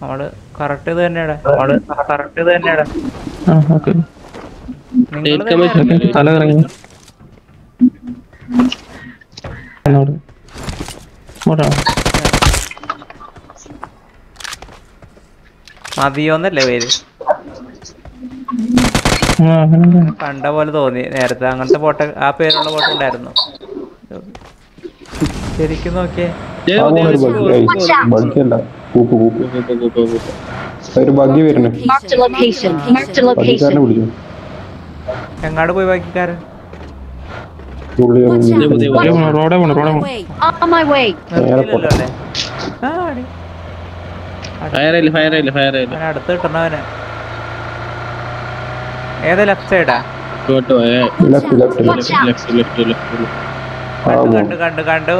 നമ്മൾ കറക്റ്റ് ഇത് തന്നെയാടാ നമ്മൾ കറക്റ്റ് ഇത് Take തല കറങ്ങി. എന്നോട്. മതിയോന്നല്ലേ പേര്? ആ കണ്ട പോലെ തോന്നി. നേരത്തെ അങ്ങനത്തെ ബോട്ട് ആ പേരുള്ള ബോട്ട് ഉണ്ടായിരുന്നു. ശരിക്കും നോക്കിയേ. ഒരു ബഗ്ഗി. വരുന്നു. എങ്ങാട് പോയി ബാക്കിക്കാരൻ. റോഡേ പോണു റോഡേ പോണു. അടുത്ത് കിട്ടണവനെ. ഏതാ ലെഫ്റ്റ് സൈഡാ? ലെഫ്റ്റ് ലെഫ്റ്റ് ലെഫ്റ്റ് ലെഫ്റ്റ് കണ്ടു. കണ്ടു കണ്ടു കണ്ടു.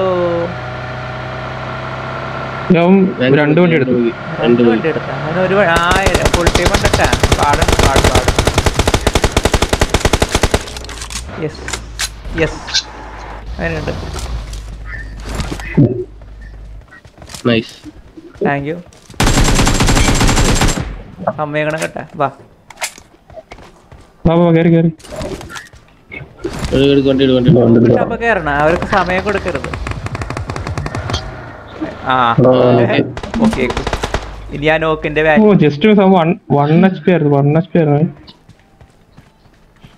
ഞാൻ രണ്ട് വണ്ടി എടുത്തു. രണ്ട് വണ്ടി എടുത്തു. ഒരു ആ ഫുൾ ടീം പാടുണ്ട് പാട് പാട് യെസ് യെസ് അതിനുണ്ട് നൈസ് താങ്ക് യു സമ്മതിക്കണം കേട്ടാ വാ. വാ വാ കയറി കയറി എടുക്കൊണ്ട് എടുക്കൊണ്ട് വണ്ടി പക്ഷെ എടുക്കാം. അപ്പൊ കയറണം അവർക്ക് സമയം കൊടുക്കരുത്. ആ ഓക്കെ. ഇനി ഞാൻ ജസ്റ്റ്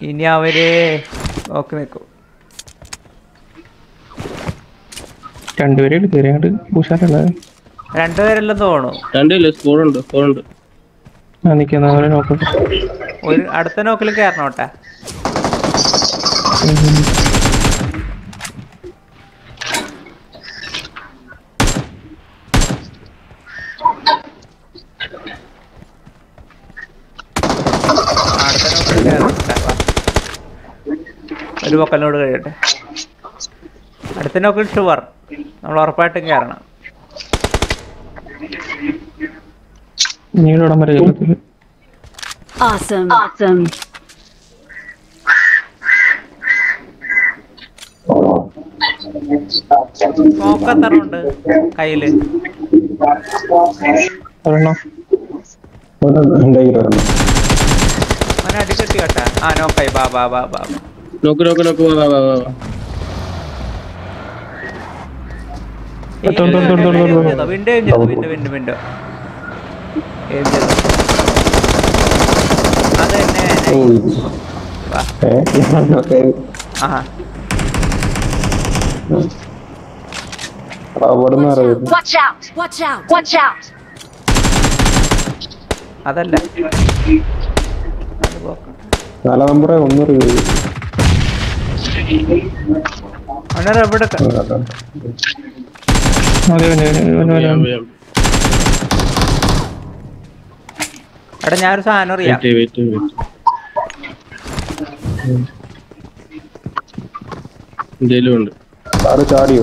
ഇനി അവർ നിൽക്കും. രണ്ടുപേരെ രണ്ടുപേരെല്ലാം ഒരു അടുത്ത നോക്കിൽ കയറണോട്ടെ ഒരു പൊക്കലിനോട് കഴിയട്ടെ അടുത്ത നോക്കിൽ ഷുവർ നമ്മൾ ഉറപ്പായിട്ടും കയറണം നീടെ വരെ Awesome. Awesome. സ്മോക്ക് എത്ര ഉണ്ട് കയ്യിൽ അടിച്ചെത്തി കെട്ടി. ആ നോക്കായി. ബാ ബാ ബാ ബാ ബാ. നോക്ക് നോക്ക് നോക്ക്. ബാ ബാ ഉണ്ട്. വിൻഡോ വിൻഡോ വിൻഡോ വിൻഡോ അത് തന്നെ ഓ വാ. ഏ ഞാനൊക്കെ ആഹാ അവിടെ നിന്ന് അറിയാം Watch out. Watch out. Watch out. അതല്ല. നാലാം നമ്പറെ ഒന്ന് എവിടെ. എടാ ഞാനൊരു സാധനം അറിയാം. എന്തേലും ഉണ്ട്. ചാടിയോ?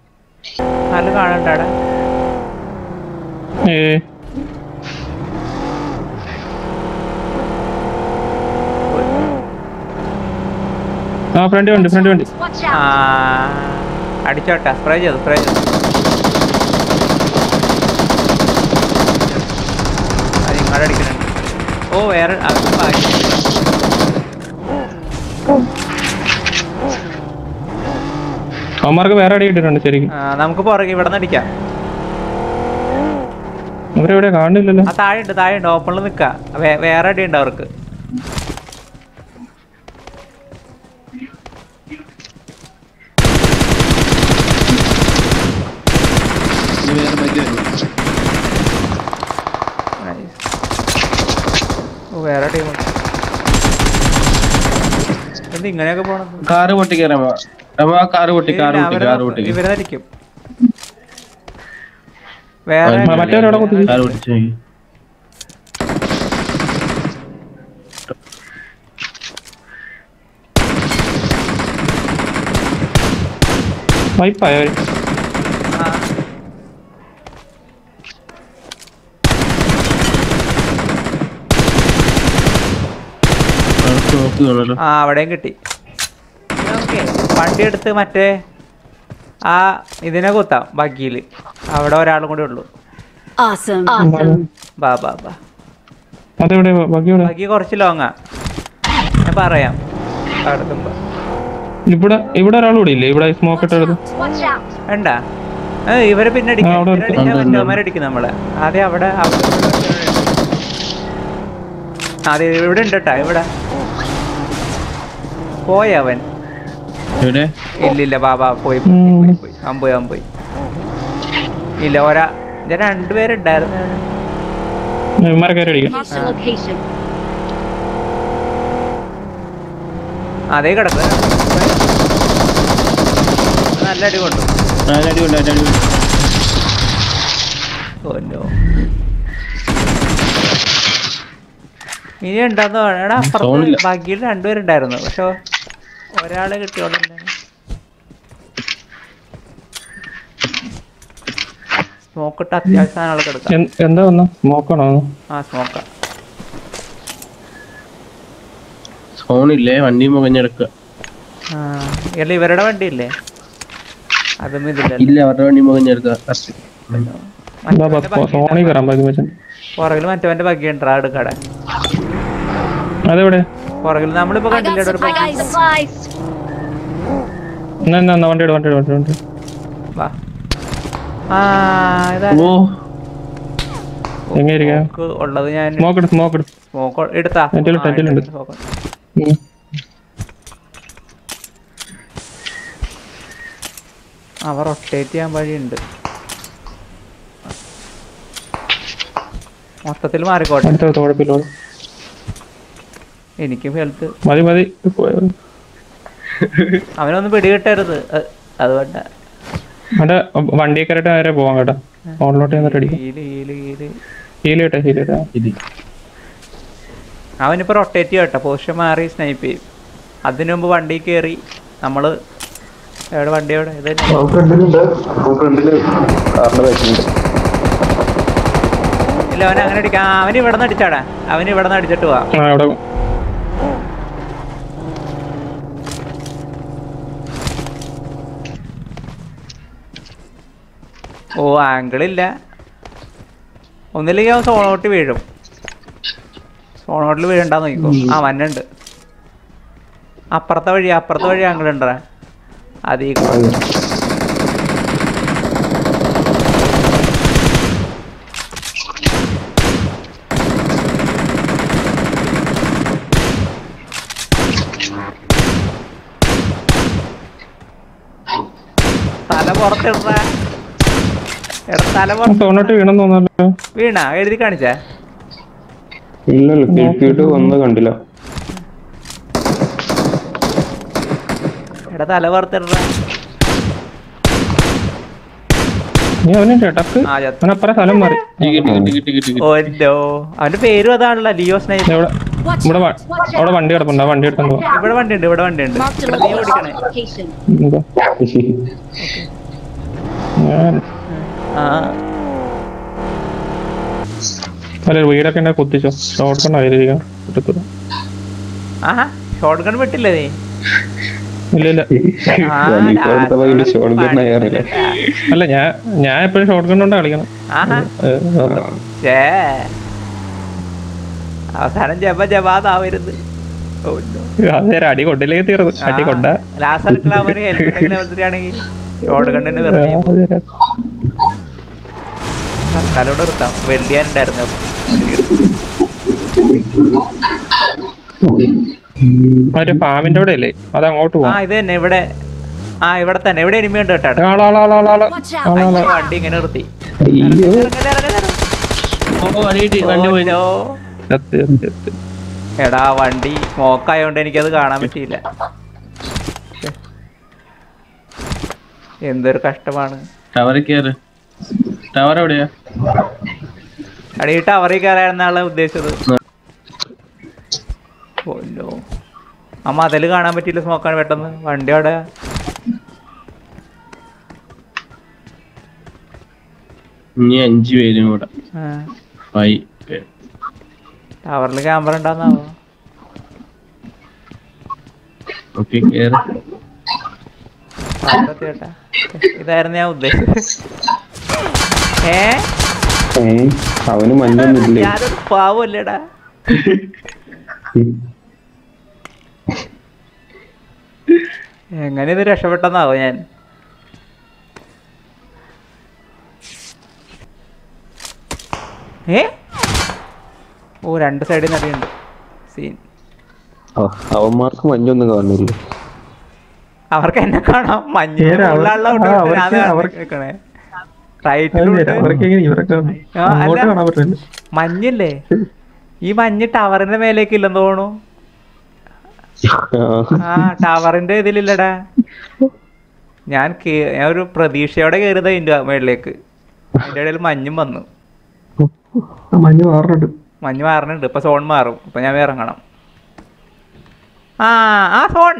നല്ല കാണണ്ടാടാ ആ ഫ്രണ്ട് ഉണ്ട് ഫ്രണ്ട് out. അടിച്ചോട്ടെ സ്പ്രേ ചെയ്തു സ്പ്രേ ചെയ്തു. ഇങ്ങോട്ട് അടിക്കുന്നുണ്ട്. ഓ വേറെ അത് അവന്മാർക്ക് വേറെ അടി കിട്ടിയിട്ടുണ്ട് ശരിക്കും. നമുക്ക് പുറകെ ഇവിടെ നിന്ന് അടിക്കാം. അവരെവിടെ കാണുന്നില്ലല്ലോ. ആ താഴെ ഉണ്ട് താഴെ ഉണ്ട് ഓപ്പണിൽ നിൽക്ക വേറെ അടി ഉണ്ട് അവർക്ക്. വേറെ ടീമുണ്ട് ഓ വേറെ ടീം എന്ത് ഇങ്ങനെയൊക്കെ പോണത്? കാറ് പൊട്ടിക്ക് വേറെ ആ അവിടെയും കിട്ടി. വണ്ടി എടുത്ത് മറ്റേ ആ ഇതിനെ കുത്താം ബഗ്ഗിയിൽ അവിടെ ഒരാളും കൂടെ ഉള്ളു. Awesome. Awesome. ബാ ബാ ബാ. ബഗ്ഗി കുറച്ച് ലോങ്ങാ. ഞാൻ പറയാം. അടുത്തുമ്പോ ഇവിടെ ഇവിടെ ഒരാൾ കൂടി ഇല്ലേ? ഇവിടെ സ്മോക്ക്. വേണ്ടാ. ഏ, ഇവരെ പിന്നെ ഉണ്ട്, അടിക്കും നമ്മളെ. ആദ്യം അവിടെ അതെ ഇവിടെ ഉണ്ട് കേട്ടാ ഇവിടെ പോയവൻ ഇല്ലില്ല ബാബാ പോയി പോയി, പോയി പോയി. അവൻ പോയി അവൻ പോയി. ഇല്ല ഒരാ ഞാൻ രണ്ടുപേരുണ്ടായിരുന്നു. അതേ കിടക്കുക നല്ല അടി കൊണ്ടു. ആ അടിയുണ്ട് അടിയുണ്ട് ഓ no. ഇനി ഉണ്ടെന്ന് എടാ അപ്പുറത്ത്. ബാക്കിയിൽ രണ്ടുപേരുണ്ടായിരുന്നു. പക്ഷെ ഒരാളെ കിട്ടിയോളൂ സ്മോക്ക് ഇട്ട് അത്യാവശ്യം എന്ത്- വന്നു? സ്മോക്കാണോ ആ സ്മോക്ക ഫോണില്ലേ വണ്ടി മുകഞ്ഞെടുക്കുക ആ അല്ല ഇവരുടെ വണ്ടി ഇല്ലേ? അതും ഇതില്ല ഇല്ല അവരുടെ വണ്ടി പുറകിൽ മറ്റവന്റെ ബഗ്ഗി ഉണ്ടാ? എടുക്കടെ അതെവിടെ? പുറകിൽ നമ്മളിപ്പോ കണ്ടില്ലേ വണ്ടി വണ്ടി വണ്ടി വണ്ടി വാ. ആ ഇതാ. ഓ. ഉള്ളത് ഞാൻ സ്മോക്ക് സ്മോക്ക് സ്മോക്ക് എടുത്താ. ഉം. റൊട്ടേറ്റ് ചെയ്യാൻ വഴിയുണ്ട്. മൊത്തത്തിൽ മാറിക്കോട്ടെ. എനിക്കും ഹെൽത്ത് മതി മതി. അവനൊന്നും പിടികിട്ടരുത്. അത് വേണ്ട അവിടെ വണ്ടി കയറിട്ട് നേരെ പോവാം കേട്ടോ. ഫോണിലോട്ട് ചെന്നിട്ട് അടിക്കാം. അവനിപ്പോ റൊട്ടേറ്റ് ചെയ്യട്ടെ പോഷൻ മാറി സ്നൈപ്പ് ചെയ്യും. അതിനു മുമ്പ് വണ്ടി കയറി നമ്മൾ എവിടെ വണ്ടി എവിടെ? ഇത് ഇല്ല അവൻ അങ്ങനെ അടിക്കാം. അവൻ ഇവിടെ നിന്ന് അടിച്ചാടാ. അവൻ ഇവിടെ നിന്ന് അടിച്ചിട്ട് പോവാ. ഓ ആംഗിൾ ഇല്ല. ഒന്നില്ലെങ്കിൽ അവൻ സോണോട്ട് വീഴും. സോണോട്ടിൽ വീഴണ്ടാന്ന് നോക്കിക്കോ. ആ വന്നുണ്ട്. അപ്പുറത്തെ വഴി അപ്പുറത്തെ വഴി ആംഗിൾ ഉണ്ടടാ അതീ. തല പുറത്തിട വീണ? എഴുതി കാണിച്ചാ. ഇല്ലല്ലോ കിഴക്കിട്ട് വന്ന് കണ്ടില്ല. എടാ തല ഓല്ലോ അവന്റെ പേരും അതാണല്ലോ ലിയോ സ്നൈപ്പ് ഇവിടെ. അവിടെ വണ്ടി കിടപ്പുണ്ട് വണ്ടി എടുത്തോണ്ട് ഇവിടെ വണ്ടി ഉണ്ട് ഇവിടെ വണ്ടി ഉണ്ട് ഞാൻ അല്ല വീടൊക്കെ എന്നെ കുത്തിച്ചോ. ഷോർട്ട് കണ്ട് ആയിരിക്കാം. കിട്ടത്തില്ല ആഹാ ഷോർട്ട് ഗൺ വിട്ടില്ലേ നീ? ഷോർട്ട് ഗൺ ആയാറില്ല അല്ല ഞാൻ ഞാൻ എപ്പോഴും ഷോർട്ട് ഗൺ കൊണ്ടാ കളിക്കണം. അവസാനം ജപ ജപാതാവരുത്. അടി കൊണ്ടില്ലെങ്കിൽ തീർന്നു അടി കൊണ്ട. ലാസ്റ്റ് ഷോർട്ട് ഗണ്ണിന് തലോട് നിർത്താം വെള്ളിയാനുണ്ടായിരുന്നു മറ്റേ പാമ്പിന്റെ അവിടെ അല്ലേ അത് അങ്ങോട്ട് ആ പോവാം ഇത് തന്നെ. ഇവിടെ ആ ഇവിടെ തന്നെ. ഇവിടെ എനിമി ഉണ്ട് കേട്ടോ. വണ്ടി ഇങ്ങനെ നിർത്തി. എടാ വണ്ടി സ്മോക്ക് ആയതുകൊണ്ട് എനിക്കത് കാണാൻ പറ്റിയില്ല. എന്തൊരു കഷ്ടമാണ്. ടവറിൽ കയറ്. ടവർ എവിടെയാ? അടി ടവറിൽ കയറായിരുന്ന ആളെ ഉദ്ദേശിച്ചത്. കൊല്ലോ അമ്മ മതിൽ കാണാൻ പറ്റിയില്ല സ്മോക്കാണ് പെട്ടെന്ന്. വണ്ടി അവിടെ ഇനി അഞ്ചു പേരും കൂടെ. ടവറിൽ ക്യാമറ ഉണ്ടാവുന്നാവോ ഇതായിരുന്നു ഞാൻ ഉദ്ദേശിച്ചത്. ഏ? അവന് മഞ്ഞൊന്നുമില്ലേ ഞാനൊരു പാവല്ലേടാ. എങ്ങനെ ഇത് രക്ഷപ്പെട്ടെന്നാവോ ഞാൻ? ഏ? ഓ രണ്ട് സൈഡിൽ നിന്നറിയുണ്ട് സീൻ. അവന്മാർക്ക് മഞ്ഞൊന്നും കാണുന്നില്ല? അവർക്ക് എന്നെ കാണാം. മഞ്ഞ ഏതാ മഞ്ഞില്ലേ? ഈ മഞ്ഞ് ടവറിന്റെ മേലേക്ക് ഇല്ലെന്ന് തോന്നുന്നു ആ ടവറിന്റെ ഇതിലില്ലടാ. ഞാൻ ഞാൻ ഒരു പ്രതീക്ഷയോടെ കയറിയത് അതിന്റെ മേളിലേക്ക്. അതിന്റെ ഇടയിൽ മഞ്ഞും വന്നു. മഞ്ഞ് മാറുന്നുണ്ട്. മഞ്ഞ് മാറുന്നുണ്ട്. ഇപ്പൊ സോൺ മാറും. ഇപ്പൊ ഞാൻ ഇറങ്ങണം. ആ ആ സോൺ.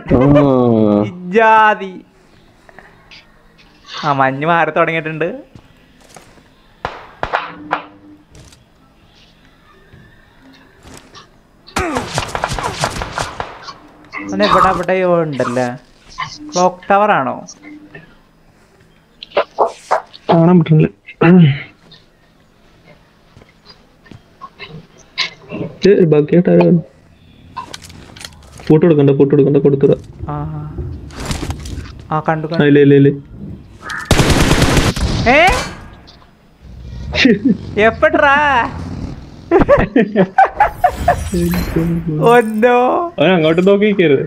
ജാതി ആ മഞ്ഞ് മാറി തുടങ്ങിയിട്ടുണ്ട്. ഇവിടെ എവിടെയോ ഉണ്ടല്ലേ? ക്ലോക്ക് ടവർ ആണോ? കാണാൻ പറ്റുന്നില്ല. ബാക്കിയായിട്ട് ഫോട്ടോ എടുക്കണ്ട ഫോട്ടോ എടുക്കണ്ട കൊടുത്തുട. ആ കണ്ടു കണ്ടു ഇല്ല ഇല്ല ഇല്ല. ഏ? എപ്പട്രാ അങ്ങോട്ട് നോക്കി കയറുത്